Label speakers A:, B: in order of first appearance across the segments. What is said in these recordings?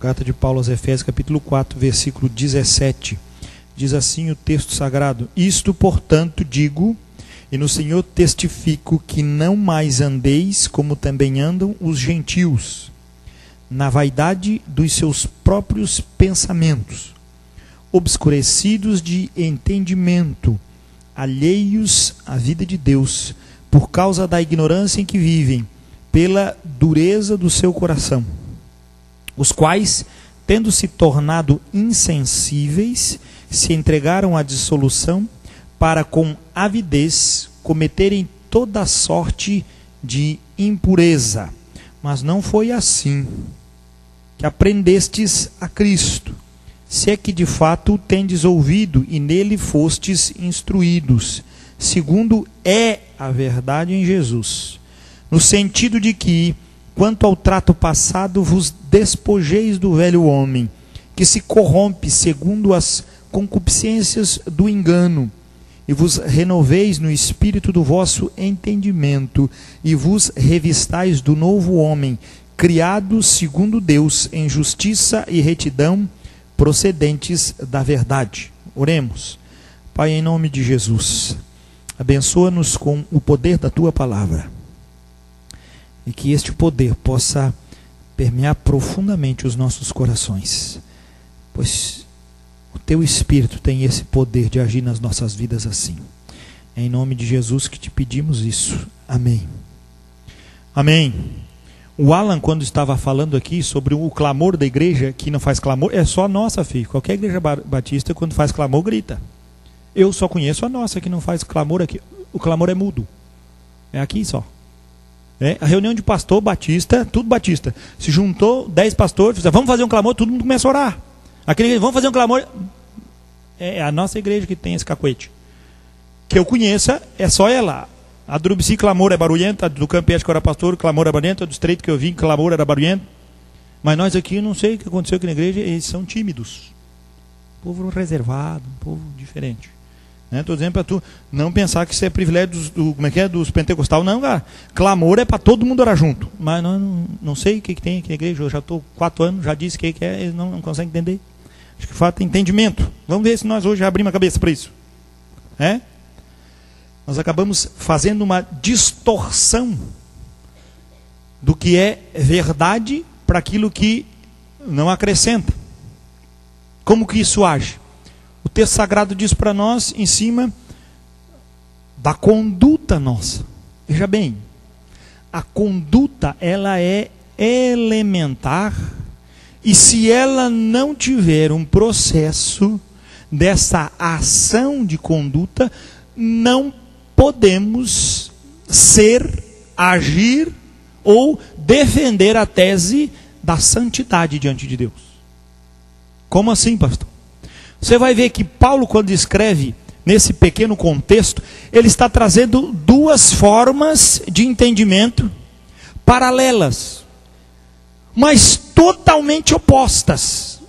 A: Carta de Paulo aos Efésios, capítulo 4, versículo 17. Diz assim o texto sagrado: Isto, portanto, digo, e no Senhor testifico que não mais andeis como também andam os gentios, na vaidade dos seus próprios pensamentos, obscurecidos de entendimento, alheios à vida de Deus, por causa da ignorância em que vivem, pela dureza do seu coração os quais, tendo se tornado insensíveis, se entregaram à dissolução para com avidez cometerem toda sorte de impureza. Mas não foi assim que aprendestes a Cristo, se é que de fato tendes ouvido e nele fostes instruídos, segundo é a verdade em Jesus, no sentido de que Quanto ao trato passado, vos despojeis do velho homem, que se corrompe segundo as concupiscências do engano, e vos renoveis no espírito do vosso entendimento, e vos revistais do novo homem, criado segundo Deus, em justiça e retidão, procedentes da verdade. Oremos. Pai, em nome de Jesus, abençoa-nos com o poder da tua palavra e que este poder possa permear profundamente os nossos corações, pois o teu Espírito tem esse poder de agir nas nossas vidas assim. É em nome de Jesus que te pedimos isso. Amém. Amém. O Alan, quando estava falando aqui sobre o clamor da igreja, que não faz clamor, é só a nossa, filho. Qualquer igreja batista, quando faz clamor, grita. Eu só conheço a nossa que não faz clamor aqui. O clamor é mudo. É aqui só. É, a reunião de pastor batista, tudo batista. Se juntou dez pastores, fizeram, vamos fazer um clamor, todo mundo começa a orar. Aquele, vamos fazer um clamor. É a nossa igreja que tem esse cacuete. Que eu conheça, é só ela. A do Urubici, clamor é barulhenta, a do Campeche, que era pastor, clamor é barulhento, a do Estreito que eu vim, clamor era barulhento. Mas nós aqui, não sei o que aconteceu aqui na igreja, eles são tímidos. povo reservado, um povo diferente. Né? dizendo para tu não pensar que isso é privilégio dos, do, como é que é, dos pentecostais, não, cara. Clamor é para todo mundo orar junto. Mas não, não sei o que, que tem aqui na igreja. Eu já estou quatro anos, já disse o que, que é, eles não, não conseguem entender. Acho que falta entendimento. Vamos ver se nós hoje abrimos a cabeça para isso. É? Nós acabamos fazendo uma distorção do que é verdade para aquilo que não acrescenta. Como que isso age? O texto sagrado diz para nós em cima da conduta nossa. Veja bem, a conduta ela é elementar e se ela não tiver um processo dessa ação de conduta, não podemos ser, agir ou defender a tese da santidade diante de Deus. Como assim, pastor? Você vai ver que Paulo, quando escreve nesse pequeno contexto, ele está trazendo duas formas de entendimento paralelas, mas totalmente opostas.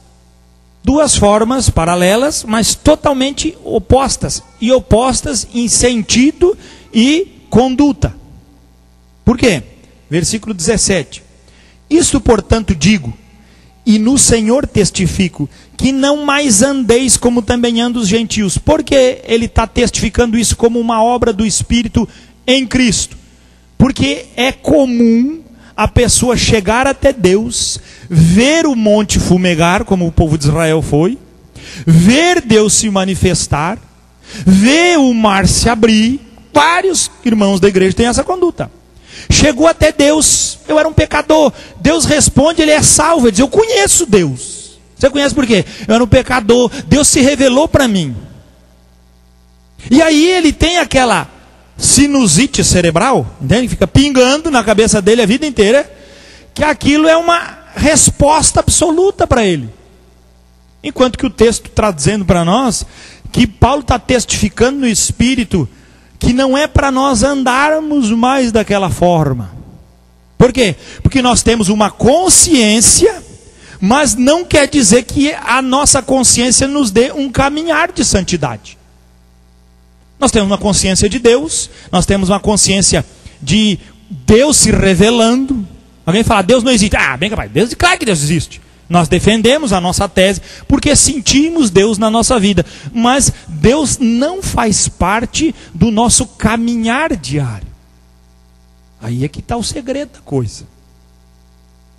A: Duas formas paralelas, mas totalmente opostas. E opostas em sentido e conduta. Por quê? Versículo 17. Isto, portanto, digo, e no Senhor testifico, que não mais andeis como também andam os gentios. Por que ele está testificando isso como uma obra do Espírito em Cristo? Porque é comum a pessoa chegar até Deus, ver o monte fumegar, como o povo de Israel foi, ver Deus se manifestar, ver o mar se abrir. Vários irmãos da igreja têm essa conduta. Chegou até Deus, eu era um pecador. Deus responde, ele é salvo. Ele diz: Eu conheço Deus. Você conhece por quê? Eu era um pecador, Deus se revelou para mim. E aí ele tem aquela sinusite cerebral, entende? Fica pingando na cabeça dele a vida inteira, que aquilo é uma resposta absoluta para ele. Enquanto que o texto está dizendo para nós que Paulo está testificando no Espírito que não é para nós andarmos mais daquela forma. Por quê? Porque nós temos uma consciência mas não quer dizer que a nossa consciência nos dê um caminhar de santidade. Nós temos uma consciência de Deus, nós temos uma consciência de Deus se revelando. Alguém fala, Deus não existe. Ah, bem capaz, Deus, claro que Deus existe. Nós defendemos a nossa tese porque sentimos Deus na nossa vida, mas Deus não faz parte do nosso caminhar diário. Aí é que está o segredo da coisa.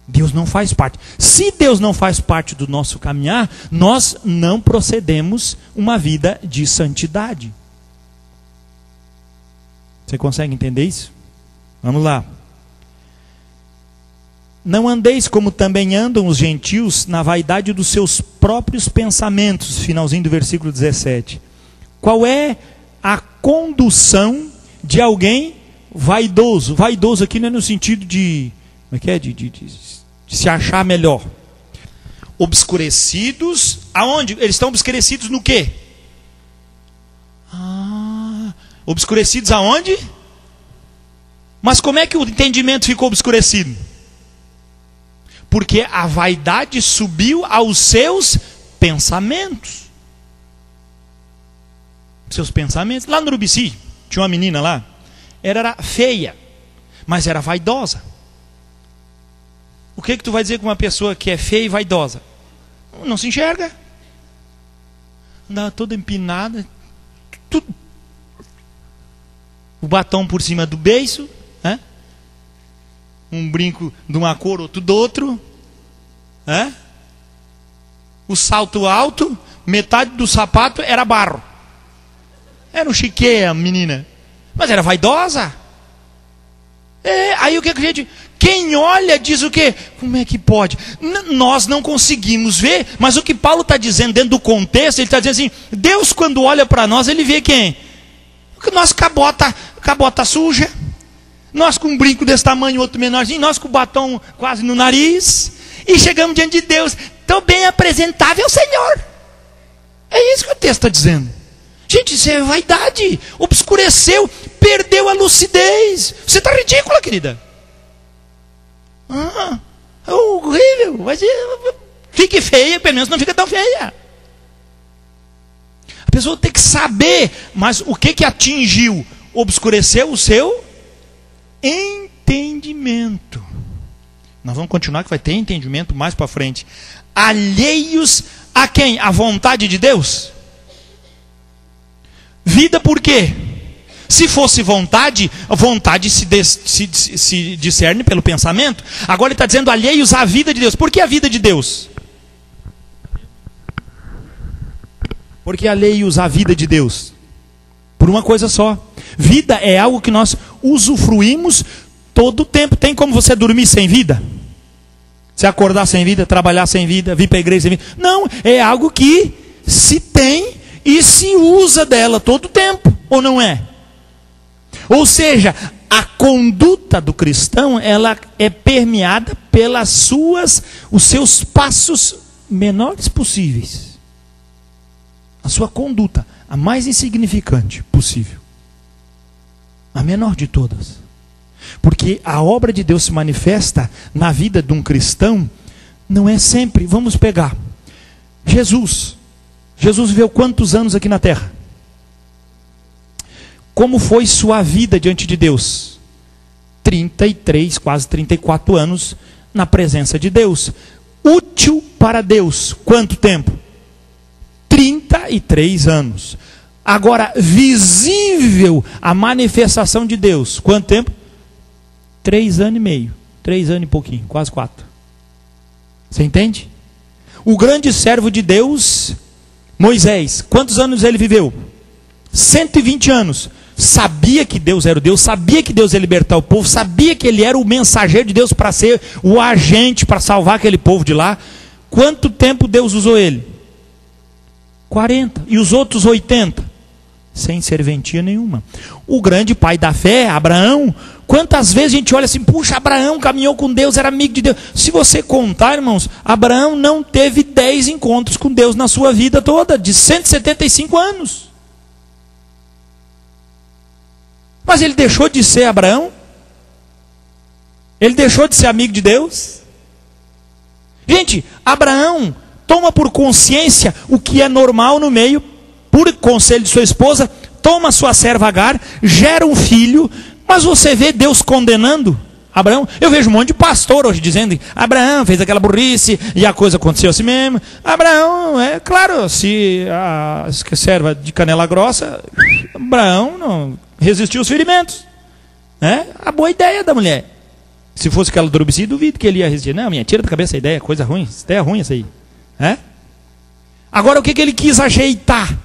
A: Deus não faz parte. Se Deus não faz parte do nosso caminhar, nós não procedemos uma vida de santidade. Você consegue entender isso? Vamos lá. Não andeis como também andam os gentios na vaidade dos seus próprios pensamentos. Finalzinho do versículo 17. Qual é a condução de alguém vaidoso? Vaidoso aqui não é no sentido de. Como é que é? De, de, de, de se achar melhor. Obscurecidos. Aonde? Eles estão obscurecidos no quê? Ah, obscurecidos aonde? Mas como é que o entendimento ficou obscurecido? Porque a vaidade subiu aos seus pensamentos. Seus pensamentos. Lá no Urubici, tinha uma menina lá, ela era feia, mas era vaidosa. O que que tu vai dizer com uma pessoa que é feia e vaidosa? Não se enxerga. Andava toda empinada, tudo. O batom por cima do beiço? Um brinco de uma cor, outro do outro. É? O salto alto, metade do sapato era barro. Era um chique a menina. Mas era vaidosa. É, aí o que a gente. Quem olha diz o quê? Como é que pode? N nós não conseguimos ver, mas o que Paulo está dizendo dentro do contexto, ele está dizendo assim: Deus, quando olha para nós, ele vê quem? Nós cabota, cabota suja nós com um brinco desse tamanho, outro menorzinho, nós com o batom quase no nariz, e chegamos diante de Deus, tão bem apresentável, Senhor. É isso que o texto está dizendo. Gente, isso é vaidade. Obscureceu, perdeu a lucidez. Você está ridícula, querida. Ah, é horrível. Fique feia, pelo menos não fica tão feia. A pessoa tem que saber, mas o que que atingiu? Obscureceu o seu entendimento. Nós vamos continuar que vai ter entendimento mais para frente. Alheios a quem? A vontade de Deus? Vida por quê? Se fosse vontade, vontade se, des, se, se discerne pelo pensamento. Agora ele está dizendo alheios à vida de Deus. Por que a vida de Deus? Porque alheios à vida de Deus. Por uma coisa só. Vida é algo que nós usufruímos todo o tempo. Tem como você dormir sem vida? Se acordar sem vida, trabalhar sem vida, vir para a igreja sem vida? Não, é algo que se tem e se usa dela todo o tempo, ou não é? Ou seja, a conduta do cristão, ela é permeada pelas suas, os seus passos menores possíveis. A sua conduta, a mais insignificante possível. A menor de todas. Porque a obra de Deus se manifesta na vida de um cristão, não é sempre. Vamos pegar. Jesus. Jesus viveu quantos anos aqui na terra? Como foi sua vida diante de Deus? 33, quase 34 anos na presença de Deus. Útil para Deus, quanto tempo? 33 anos. Agora, visível a manifestação de Deus. Quanto tempo? Três anos e meio. Três anos e pouquinho, quase quatro. Você entende? O grande servo de Deus, Moisés, quantos anos ele viveu? 120 anos. Sabia que Deus era o Deus, sabia que Deus ia libertar o povo, sabia que ele era o mensageiro de Deus para ser o agente para salvar aquele povo de lá. Quanto tempo Deus usou ele? 40. E os outros 80? Sem serventia nenhuma. O grande pai da fé, Abraão, quantas vezes a gente olha assim, puxa, Abraão caminhou com Deus, era amigo de Deus. Se você contar, irmãos, Abraão não teve 10 encontros com Deus na sua vida toda, de 175 anos. Mas ele deixou de ser Abraão? Ele deixou de ser amigo de Deus? Gente, Abraão toma por consciência o que é normal no meio por conselho de sua esposa, toma sua serva Agar, gera um filho, mas você vê Deus condenando? Abraão, eu vejo um monte de pastor hoje dizendo Abraão fez aquela burrice e a coisa aconteceu assim mesmo. Abraão, é claro, se a se serva de canela grossa, Abraão não resistiu aos ferimentos. É a boa ideia da mulher. Se fosse aquela dormicia, duvido que ele ia resistir. Não, minha, tira da cabeça a ideia, coisa ruim, ideia ruim essa aí. É? Agora o que, que ele quis ajeitar?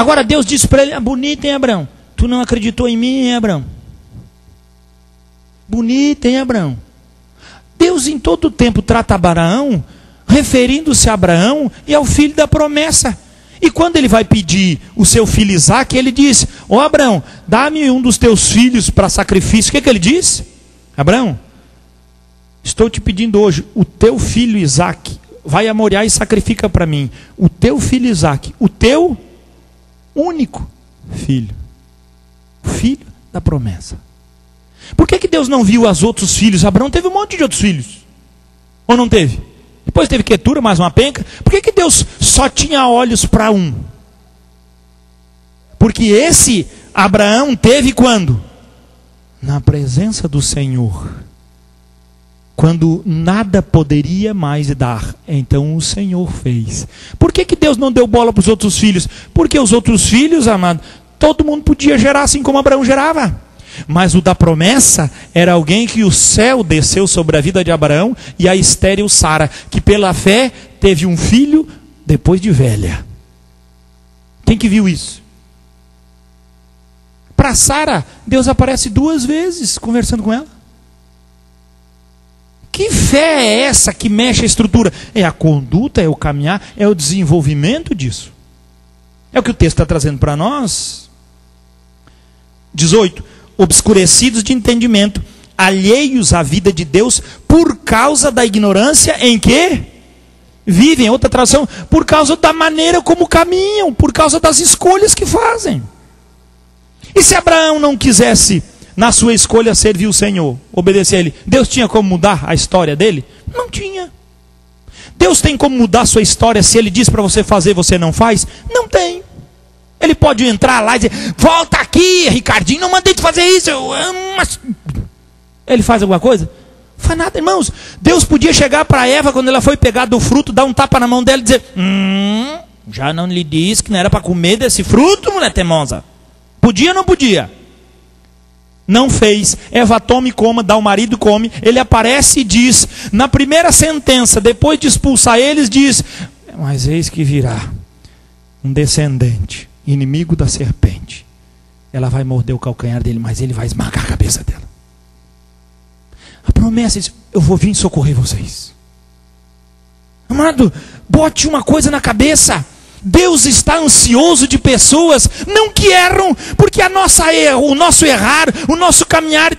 A: Agora Deus disse para ele: ah, bonito, hein, Abraão? Tu não acreditou em mim, hein, Abraão? Bonito, hein, Abraão? Deus em todo o tempo trata Abraão referindo-se a Abraão e ao filho da promessa. E quando ele vai pedir o seu filho Isaac, ele diz: Ô oh, Abraão, dá-me um dos teus filhos para sacrifício. O que, que ele diz? Abraão, estou te pedindo hoje, o teu filho Isaac, vai a Moriá e sacrifica para mim. O teu filho Isaac, o teu único filho. Filho da promessa. Por que, que Deus não viu os outros filhos? Abraão teve um monte de outros filhos. Ou não teve? Depois teve Quetura, mais uma penca. Por que, que Deus só tinha olhos para um? Porque esse Abraão teve quando? Na presença do Senhor. Quando nada poderia mais dar, então o Senhor fez. Por que, que Deus não deu bola para os outros filhos? Porque os outros filhos, amado, todo mundo podia gerar assim como Abraão gerava. Mas o da promessa era alguém que o céu desceu sobre a vida de Abraão e a estéril Sara, que pela fé teve um filho depois de velha. Quem que viu isso? Para Sara, Deus aparece duas vezes conversando com ela. Que fé é essa que mexe a estrutura? É a conduta, é o caminhar, é o desenvolvimento disso. É o que o texto está trazendo para nós. 18 obscurecidos de entendimento, alheios à vida de Deus por causa da ignorância em que vivem. Outra tradução, por causa da maneira como caminham, por causa das escolhas que fazem. E se Abraão não quisesse, na sua escolha, servir o Senhor, obedecer a Ele, Deus tinha como mudar a história dele? Não tinha. Deus tem como mudar a sua história se Ele diz para você fazer, você não faz? Não tem. Ele pode entrar lá e dizer: Volta aqui, Ricardinho, não mandei te fazer isso. Eu, mas... Ele faz alguma coisa? Faz nada, irmãos. Deus podia chegar para Eva quando ela foi pegar do fruto, dar um tapa na mão dela e dizer: Hum, já não lhe disse que não era para comer desse fruto, mulher temosa. Podia ou não podia? Não fez. Eva tome e coma, dá o marido come. Ele aparece e diz, na primeira sentença, depois de expulsar eles, diz: Mas eis que virá um descendente inimigo da serpente. Ela vai morder o calcanhar dele, mas ele vai esmagar a cabeça dela. A promessa é: eu vou vir socorrer vocês. Amado, bote uma coisa na cabeça. Deus está ansioso de pessoas, não que erram, porque a nossa erro, o nosso errar, o nosso caminhar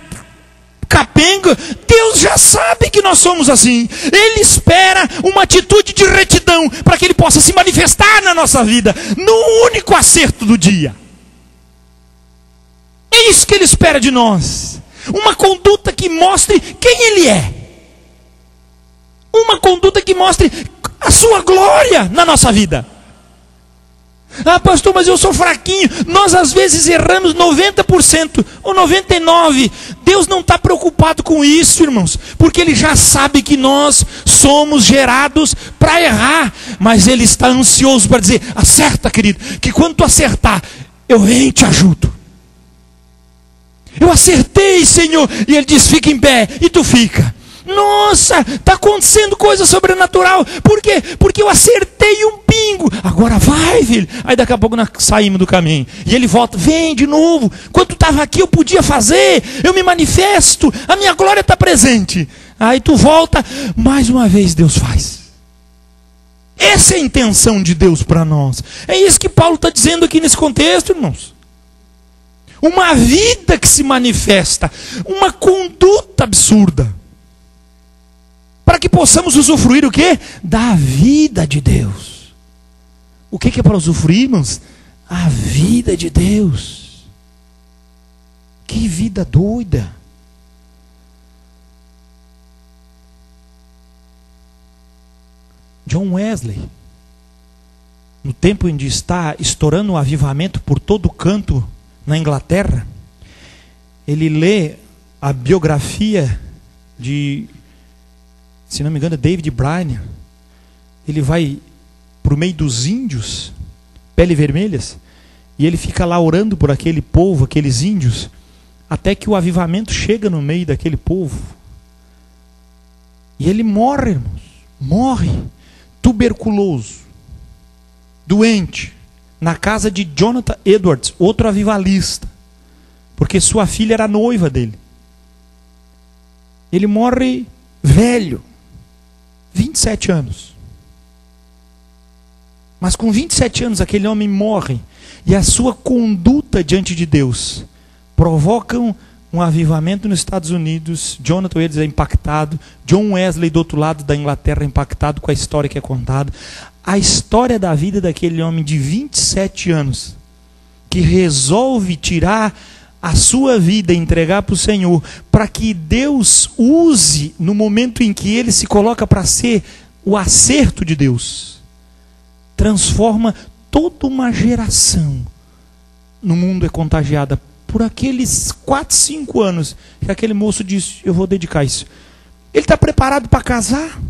A: capenga, Deus já sabe que nós somos assim. Ele espera uma atitude de retidão para que ele possa se manifestar na nossa vida, no único acerto do dia. É isso que ele espera de nós. Uma conduta que mostre quem ele é. Uma conduta que mostre a sua glória na nossa vida. Ah, pastor, mas eu sou fraquinho. Nós às vezes erramos 90% ou 99%. Deus não está preocupado com isso, irmãos, porque Ele já sabe que nós somos gerados para errar. Mas Ele está ansioso para dizer: acerta, querido, que quando tu acertar, eu venho te ajudo. Eu acertei, Senhor. E Ele diz: fica em pé, e tu fica. Nossa, está acontecendo coisa sobrenatural. Por quê? Porque eu acertei um pingo. Agora vai, filho. Aí daqui a pouco nós saímos do caminho. E ele volta, vem de novo. Quando estava aqui eu podia fazer. Eu me manifesto. A minha glória está presente. Aí tu volta, mais uma vez Deus faz. Essa é a intenção de Deus para nós. É isso que Paulo está dizendo aqui nesse contexto, irmãos. Uma vida que se manifesta, uma conduta absurda para que possamos usufruir o que? Da vida de Deus. O que, é para usufruir, irmãos? A vida de Deus. Que vida doida. John Wesley, no tempo em que está estourando o avivamento por todo canto na Inglaterra, ele lê a biografia de, se não me engano, David Bryan. Ele vai para meio dos índios, pele vermelhas, e ele fica lá orando por aquele povo, aqueles índios, até que o avivamento chega no meio daquele povo. E ele morre, irmãos, morre, tuberculoso, doente, na casa de Jonathan Edwards, outro avivalista, porque sua filha era noiva dele. Ele morre velho, 27 anos. Mas com 27 anos aquele homem morre e a sua conduta diante de Deus provocam um avivamento nos Estados Unidos. Jonathan Edwards é impactado, John Wesley do outro lado da Inglaterra é impactado com a história que é contada. A história da vida daquele homem de 27 anos que resolve tirar a sua vida, entregar para o Senhor, para que Deus use no momento em que ele se coloca para ser o acerto de Deus. Transforma toda uma geração no mundo é contagiada por aqueles 4, 5 anos que aquele moço disse: Eu vou dedicar isso. Ele está preparado para casar?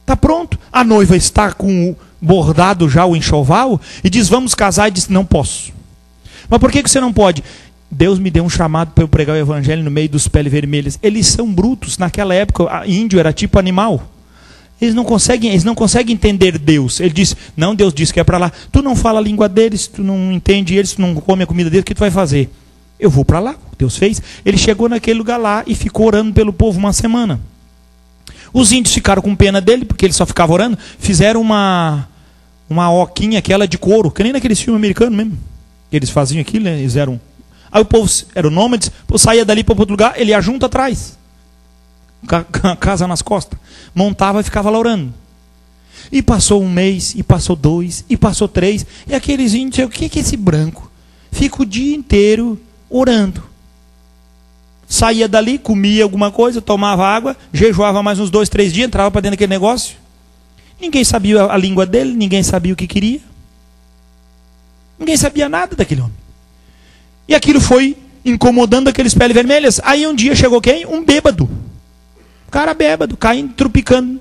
A: Está pronto? A noiva está com o bordado já, o enxoval, e diz: Vamos casar. E diz: Não posso. Mas por que, que você não pode? Deus me deu um chamado para eu pregar o evangelho no meio dos peles vermelhas. Eles são brutos. Naquela época, índio era tipo animal. Eles não conseguem, eles não conseguem entender Deus. Ele diz: "Não, Deus disse que é para lá. Tu não fala a língua deles, tu não entende eles, tu não come a comida deles, o que tu vai fazer?" Eu vou para lá. Deus fez. Ele chegou naquele lugar lá e ficou orando pelo povo uma semana. Os índios ficaram com pena dele, porque ele só ficava orando, fizeram uma uma oquinha aquela de couro, que nem naqueles filmes americanos mesmo. Eles faziam aquilo, né? eles eram Aí o povo era o nômades, o povo saía dali para outro lugar, ele ia junto atrás. Casa nas costas. Montava e ficava lá orando. E passou um mês, e passou dois, e passou três. E aqueles índios, o que é esse branco? Fica o dia inteiro orando. Saía dali, comia alguma coisa, tomava água, jejuava mais uns dois, três dias, entrava para dentro daquele negócio. Ninguém sabia a língua dele, ninguém sabia o que queria. Ninguém sabia nada daquele homem. E aquilo foi incomodando aqueles peles vermelhas. Aí um dia chegou quem? Um bêbado. Cara bêbado, caindo, trupicando.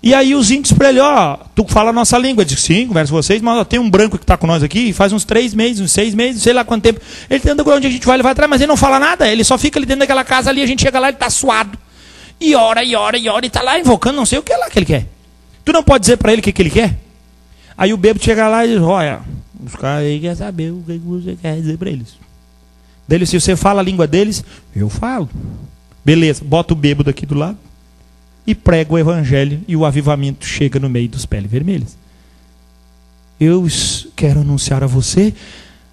A: E aí os índios para ele, ó, tu fala a nossa língua. Disse, sim, converso com vocês, mas ó, tem um branco que está com nós aqui, faz uns três meses, uns seis meses, sei lá quanto tempo. Ele tenta onde a gente vai, ele vai atrás, mas ele não fala nada, ele só fica ali dentro daquela casa ali, a gente chega lá, ele está suado. E ora, e ora, e ora, e está lá invocando não sei o que lá que ele quer. Tu não pode dizer para ele o que, que ele quer? Aí o bêbado chega lá e diz, olha, os caras aí querem saber o que você quer dizer para eles. Dele, se você fala a língua deles, eu falo. Beleza, bota o bêbado aqui do lado e prega o evangelho e o avivamento chega no meio dos peles vermelhas. Eu quero anunciar a você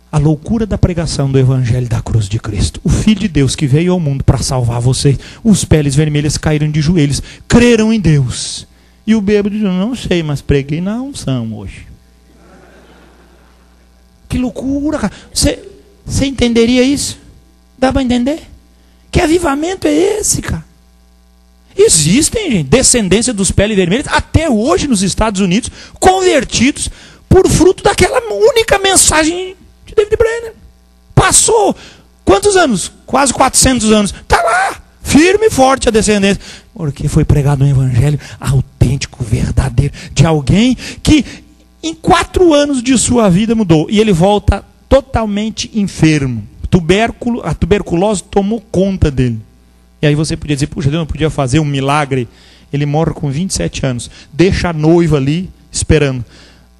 A: a loucura da pregação do evangelho da cruz de Cristo. O filho de Deus que veio ao mundo para salvar você. Os peles vermelhas caíram de joelhos, creram em Deus. E o bêbado diz: "Não sei, mas preguei na unção hoje." Que loucura, cara. Você, você entenderia isso? Dá para entender? Que avivamento é esse, cara? Existem, gente, descendência dos peles vermelhas, até hoje nos Estados Unidos, convertidos por fruto daquela única mensagem de David Brenner. Passou quantos anos? Quase 400 anos. Está lá, firme e forte a descendência. Porque foi pregado um evangelho autêntico, verdadeiro, de alguém que em quatro anos de sua vida mudou. E ele volta totalmente enfermo. Tubérculo, a tuberculose tomou conta dele. E aí você podia dizer, puxa, Deus não podia fazer um milagre. Ele morre com 27 anos. Deixa a noiva ali esperando.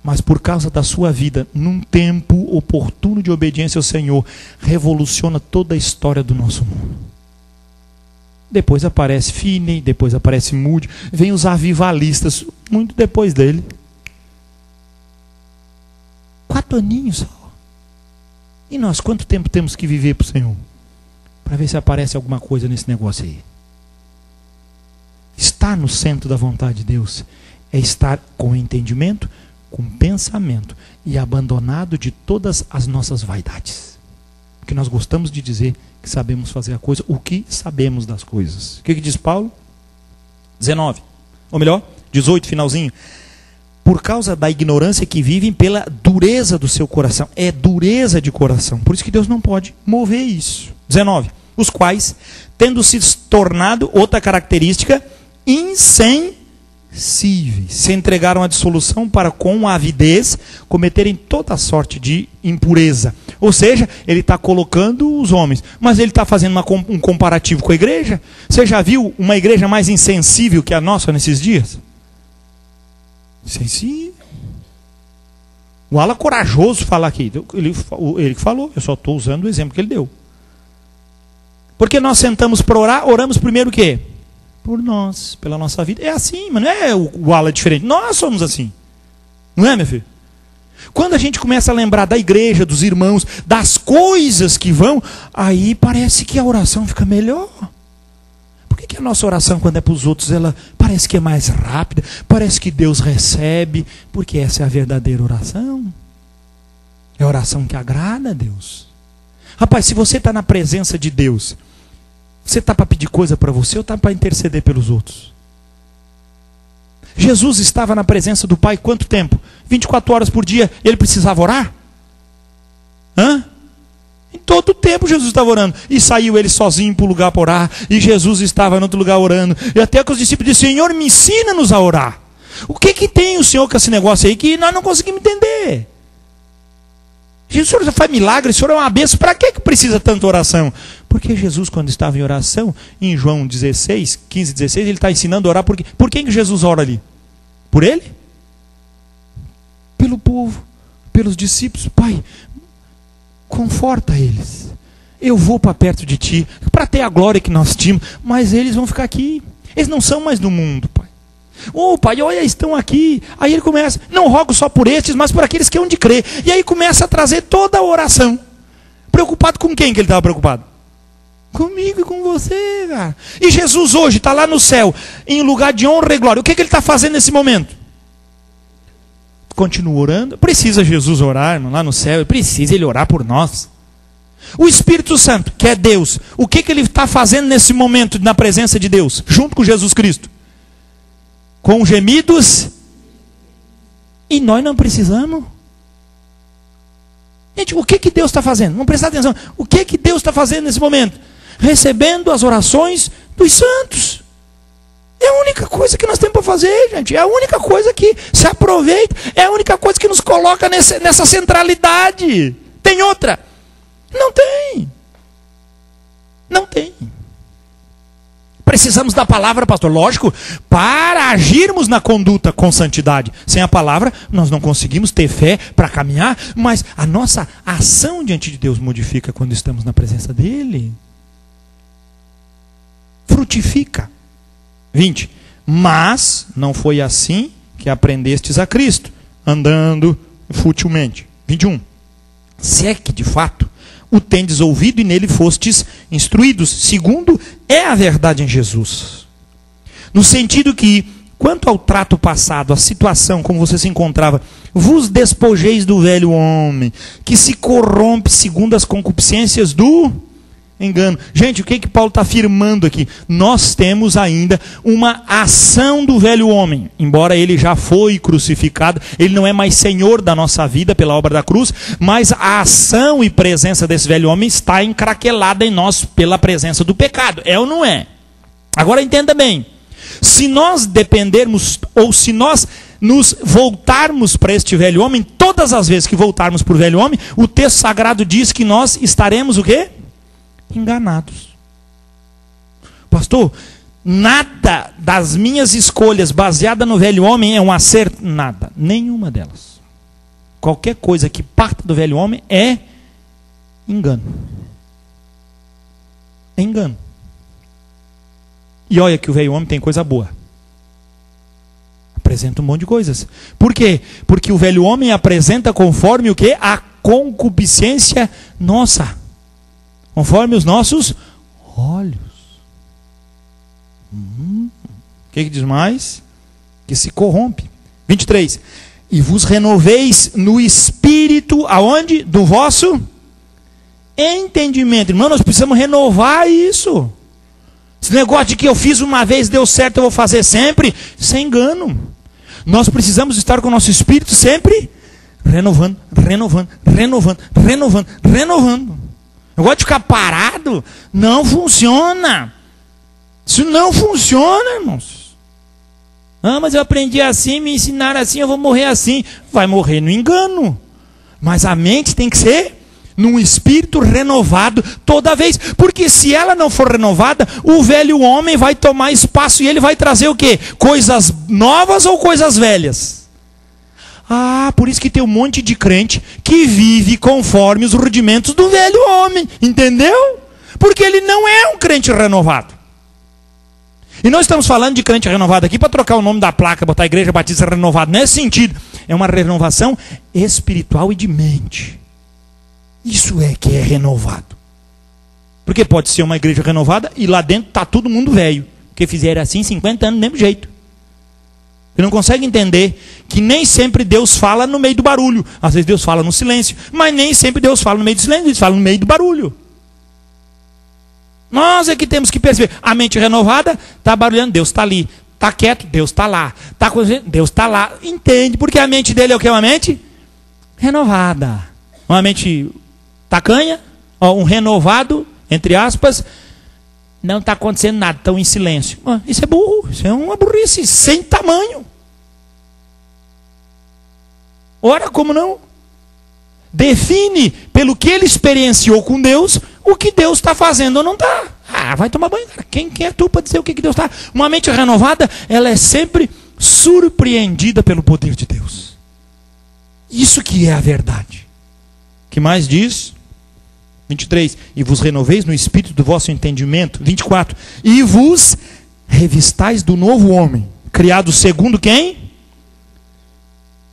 A: Mas por causa da sua vida, num tempo oportuno de obediência ao Senhor, revoluciona toda a história do nosso mundo. Depois aparece Finney, depois aparece Moody, vem os avivalistas, muito depois dele. Quatro aninhos só. E nós, quanto tempo temos que viver para o Senhor? Para ver se aparece alguma coisa nesse negócio aí. Estar no centro da vontade de Deus é estar com entendimento, com pensamento e abandonado de todas as nossas vaidades. Porque nós gostamos de dizer que sabemos fazer a coisa, o que sabemos das coisas. O que, que diz Paulo? 19. Ou melhor, 18, finalzinho por causa da ignorância que vivem pela dureza do seu coração. É dureza de coração. Por isso que Deus não pode mover isso. 19. os quais, tendo se tornado outra característica, insensíveis, se entregaram à dissolução para com avidez cometerem toda sorte de impureza. Ou seja, ele está colocando os homens, mas ele está fazendo uma, um comparativo com a igreja. Você já viu uma igreja mais insensível que a nossa nesses dias? Insensível. O Ala corajoso falar aqui. Ele, ele falou, eu só estou usando o exemplo que ele deu. Porque nós sentamos para orar, oramos primeiro o quê? Por nós, pela nossa vida. É assim, mas não é o, o Ala diferente. Nós somos assim. Não é, meu filho? Quando a gente começa a lembrar da igreja, dos irmãos, das coisas que vão, aí parece que a oração fica melhor. Que, que a nossa oração, quando é para os outros, ela parece que é mais rápida? Parece que Deus recebe, porque essa é a verdadeira oração. É a oração que agrada a Deus. Rapaz, se você está na presença de Deus, você está para pedir coisa para você ou está para interceder pelos outros? Jesus estava na presença do Pai quanto tempo? 24 horas por dia. Ele precisava orar? Hã? Em todo o tempo Jesus estava orando. E saiu ele sozinho para o lugar para orar. E Jesus estava em outro lugar orando. E até que os discípulos disseram: Senhor, me ensina-nos a orar. O que que tem o Senhor com esse negócio aí que nós não conseguimos entender? Jesus, o Senhor faz milagre, o Senhor é uma benção. Para que, que precisa tanta oração? Porque Jesus, quando estava em oração, em João 16, 15, 16, ele está ensinando a orar. Por, por quem que Jesus ora ali? Por ele? Pelo povo, pelos discípulos. Pai, conforta eles. Eu vou para perto de ti, para ter a glória que nós tínhamos, mas eles vão ficar aqui. Eles não são mais do mundo, pai. Oh, pai, olha, estão aqui. Aí ele começa, não rogo só por estes, mas por aqueles que hão de crer. E aí começa a trazer toda a oração. Preocupado com quem que ele estava preocupado? Comigo e com você, cara. E Jesus hoje está lá no céu, em lugar de honra e glória. O que, que ele está fazendo nesse momento? Continua orando. Precisa Jesus orar, lá no céu. Precisa ele orar por nós. O Espírito Santo, que é Deus, o que, que ele está fazendo nesse momento na presença de Deus, junto com Jesus Cristo? com gemidos, e nós não precisamos. Gente, o que, que Deus está fazendo? Vamos prestar atenção. O que, que Deus está fazendo nesse momento? Recebendo as orações dos santos. É a única coisa que nós temos fazer, gente. É a única coisa que se aproveita. É a única coisa que nos coloca nesse, nessa centralidade. Tem outra? Não tem. Não tem. Precisamos da palavra, pastor, lógico, para agirmos na conduta com santidade. Sem a palavra, nós não conseguimos ter fé para caminhar, mas a nossa ação diante de Deus modifica quando estamos na presença dEle. Frutifica. 20. Mas não foi assim que aprendestes a Cristo, andando futilmente. 21. Se é que de fato o tendes ouvido e nele fostes instruídos, segundo é a verdade em Jesus. No sentido que, quanto ao trato passado, a situação como você se encontrava, vos despojeis do velho homem, que se corrompe segundo as concupiscências do engano. Gente, o que que Paulo está afirmando aqui? Nós temos ainda uma ação do velho homem, embora ele já foi crucificado, ele não é mais senhor da nossa vida pela obra da cruz, mas a ação e presença desse velho homem está encraquelada em nós pela presença do pecado. É ou não é? Agora entenda bem. Se nós dependermos ou se nós nos voltarmos para este velho homem, todas as vezes que voltarmos para o velho homem, o texto sagrado diz que nós estaremos o quê? Enganados. Pastor, nada das minhas escolhas baseada no velho homem é um acerto? Nada, nenhuma delas. Qualquer coisa que parta do velho homem é engano. É engano. E olha que o velho homem tem coisa boa. Apresenta um monte de coisas. Por quê? Porque o velho homem apresenta conforme o que? A concupiscência nossa conforme os nossos olhos. Hum. O que, que diz mais? Que se corrompe. 23. E vos renoveis no espírito, aonde? Do vosso entendimento. Irmão, nós precisamos renovar isso. Esse negócio de que eu fiz uma vez, deu certo, eu vou fazer sempre, sem engano. Nós precisamos estar com o nosso espírito sempre renovando, renovando, renovando, renovando, renovando. Negócio de ficar parado não funciona. Isso não funciona, irmãos. Ah, mas eu aprendi assim, me ensinaram assim, eu vou morrer assim. Vai morrer no engano. Mas a mente tem que ser num espírito renovado toda vez. Porque se ela não for renovada, o velho homem vai tomar espaço e ele vai trazer o quê? Coisas novas ou coisas velhas? Ah, por isso que tem um monte de crente que vive conforme os rudimentos do velho homem, entendeu? Porque ele não é um crente renovado. E nós estamos falando de crente renovado aqui para trocar o nome da placa, botar a igreja batista renovada. Nesse sentido, é uma renovação espiritual e de mente. Isso é que é renovado. Porque pode ser uma igreja renovada e lá dentro está todo mundo velho. Que fizeram assim 50 anos do mesmo jeito. Você não consegue entender que nem sempre Deus fala no meio do barulho. Às vezes Deus fala no silêncio. Mas nem sempre Deus fala no meio do silêncio. Ele fala no meio do barulho. Nós é que temos que perceber. A mente renovada está barulhando, Deus está ali. Está quieto, Deus está lá. Está Deus está lá. Entende? Porque a mente dele é o que? Uma mente renovada. Uma mente tacanha, um renovado, entre aspas, não está acontecendo nada, estão em silêncio. Ah, isso é burro, isso é uma burrice sem tamanho. Ora, como não? Define pelo que ele experienciou com Deus o que Deus está fazendo ou não está. Ah, vai tomar banho, cara. Quem, quem é tu para dizer o que, que Deus está? Uma mente renovada, ela é sempre surpreendida pelo poder de Deus. Isso que é a verdade. que mais diz? 23. E vos renoveis no espírito do vosso entendimento. 24. E vos revistais do novo homem, criado segundo quem?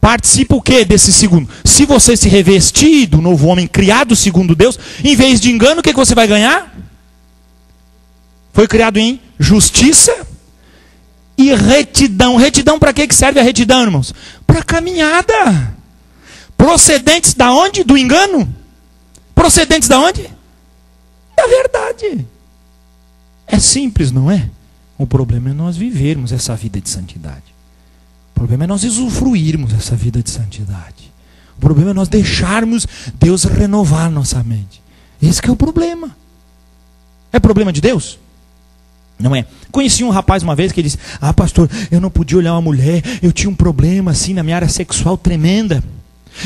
A: Participa o que desse segundo? Se você se revestir do novo homem criado segundo Deus, em vez de engano, o que, você vai ganhar? Foi criado em justiça e retidão. Retidão para que serve a retidão, irmãos? Para caminhada. Procedentes da onde? Do engano? Procedentes da onde? Da verdade. É simples, não é? O problema é nós vivermos essa vida de santidade. O problema é nós usufruirmos essa vida de santidade. O problema é nós deixarmos Deus renovar nossa mente. Esse é o problema. É problema de Deus? Não é. Conheci um rapaz uma vez que disse: Ah, pastor, eu não podia olhar uma mulher, eu tinha um problema assim na minha área sexual tremenda.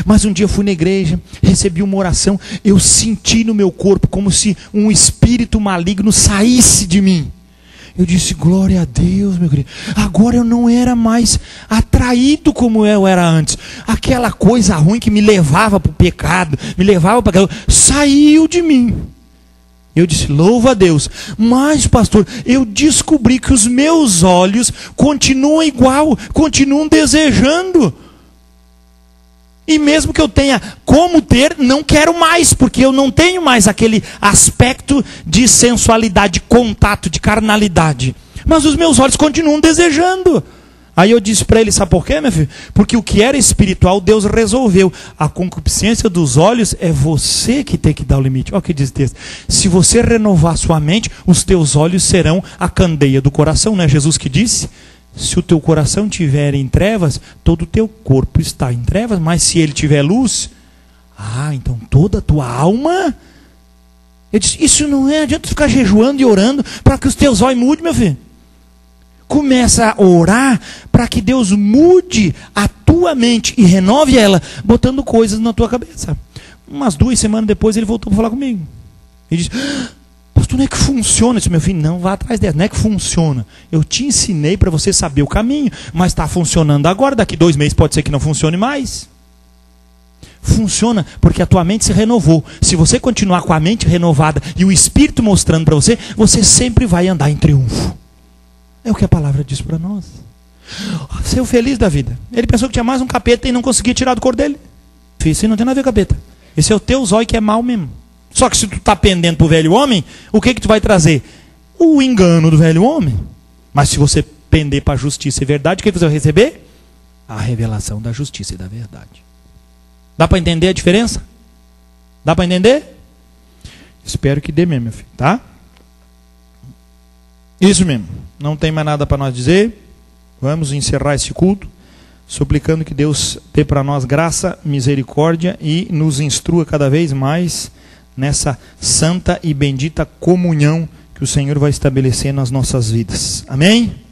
A: Mas um dia eu fui na igreja, recebi uma oração, eu senti no meu corpo como se um espírito maligno saísse de mim. Eu disse, glória a Deus, meu querido. Agora eu não era mais atraído como eu era antes. Aquela coisa ruim que me levava para o pecado, me levava para saiu de mim. Eu disse, louva a Deus. Mas, pastor, eu descobri que os meus olhos continuam igual, continuam desejando. E mesmo que eu tenha como ter, não quero mais, porque eu não tenho mais aquele aspecto de sensualidade, de contato, de carnalidade. Mas os meus olhos continuam desejando. Aí eu disse para ele, sabe por quê, meu filho? Porque o que era espiritual, Deus resolveu. A concupiscência dos olhos é você que tem que dar o limite. Olha o que diz o texto. Se você renovar sua mente, os teus olhos serão a candeia do coração, não é Jesus que disse? Se o teu coração tiver em trevas, todo o teu corpo está em trevas, mas se ele tiver luz, ah, então toda a tua alma. Eu disse, isso não é, adianta ficar jejuando e orando para que os teus olhos mudem, meu filho. Começa a orar para que Deus mude a tua mente e renove ela, botando coisas na tua cabeça. Umas duas semanas depois ele voltou para falar comigo. Ele disse: Pastor, não é que funciona isso, meu filho? Não, vá atrás dela. Não é que funciona. Eu te ensinei para você saber o caminho, mas está funcionando agora. Daqui dois meses pode ser que não funcione mais. Funciona porque a tua mente se renovou. Se você continuar com a mente renovada e o Espírito mostrando para você, você sempre vai andar em triunfo. É o que a palavra diz para nós. Seu feliz da vida. Ele pensou que tinha mais um capeta e não conseguia tirar do cor dele. Isso não tem nada a ver com capeta. Esse é o teu zóio que é mal mesmo. Só que se tu está pendendo para o velho homem, o que, que tu vai trazer? O engano do velho homem. Mas se você pender para a justiça e verdade, o que, que você vai receber? A revelação da justiça e da verdade. Dá para entender a diferença? Dá para entender? Espero que dê mesmo, meu filho, tá? Isso mesmo. Não tem mais nada para nós dizer. Vamos encerrar esse culto, suplicando que Deus dê para nós graça, misericórdia e nos instrua cada vez mais nessa santa e bendita comunhão que o Senhor vai estabelecer nas nossas vidas. Amém?